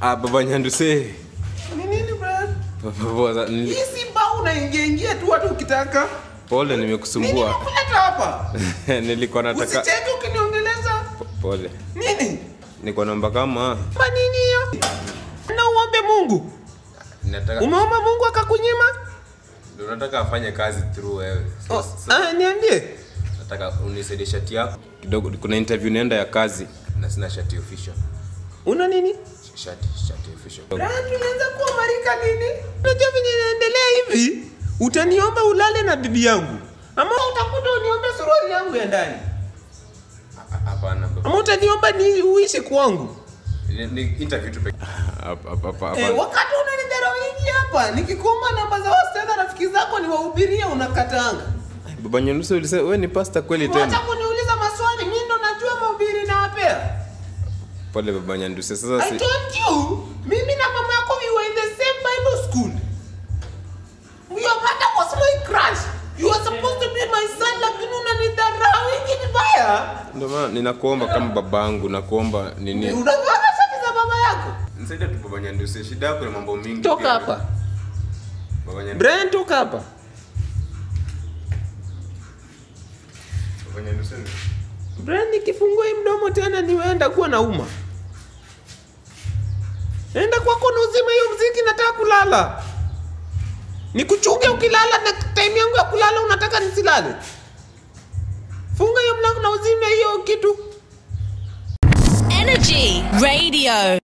Ah, baba Nyanduse. Ni nini brad? Baba nini? Hii Simba unaingia ingia tu watu ukitaka. Pole nimekusumbua. Nini nimekuleta hapa? Nilikuwa nataka. Usicheke ukiniongeleza. Pole. Nini? Niko naomba kama. Kwa nini hiyo? Na uombe Mungu. Nataka. Umeomba Mungu akakunyima? Ndio nataka afanye kazi through wewe. So, Oh, so, ah, niambie. nataka unisaidie shati yako kidogo. Kuna interview naenda ya kazi na sina shati official. Una nini? Shati, shati official. Tunaanza kuwa marika nini? Unajua venye inaendelea hivi, utaniomba ulale na bibi yangu. Ama utakuta uniombe suruali yangu ya ndani. Hapana. Ama utaniomba ni uishi kwangu. Ni, interview tu pekee. Eh, wakati unanidharauingi hapa nikikuomba namba za wasichana rafiki zako niwahubirie unakatanga. Baba Nyanusa, ulisema wewe ni pasta kweli Wacha Acha kuniuliza maswali, mimi ndo najua mahubiri nawapea. Pole baba Nyanduse. Sasa si... I told you, mimi na mama yako we were in the same Bible school. Your mother was my crush. You were supposed to be my son, lakini unanidharau hiki vibaya. ndio maana ninakuomba kama babangu nakuomba nini? Unavaa shati za baba yako. Nisaidie tu baba Nyanduse. Shida yako ni mambo mingi. Toka hapa. Brian, toka hapa. Brian, nikifungua hii mdomo tena niweenda kuwa na uma. Enda kwako na uzima hiyo mziki, nataka kulala. Nikuchunge ukilala na time yangu ya kulala unataka nisilale. Funga hiyo mlango na uzime hiyo kitu. Energy Radio.